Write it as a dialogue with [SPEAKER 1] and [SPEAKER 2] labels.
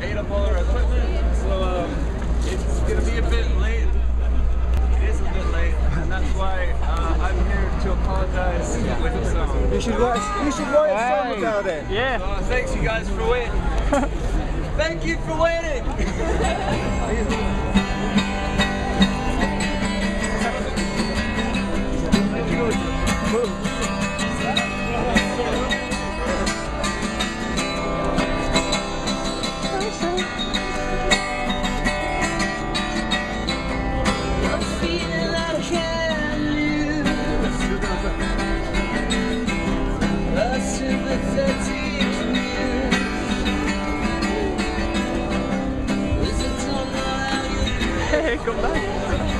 [SPEAKER 1] ate up all our equipment, so um, it's gonna be a bit late. It is a bit late, and that's why uh, I'm here to apologize with a song.
[SPEAKER 2] You should write. You should write a song about it.
[SPEAKER 3] Yeah.
[SPEAKER 1] Uh, thanks you guys for waiting. Thank you for waiting.
[SPEAKER 4] I'm
[SPEAKER 3] Hey, Come back.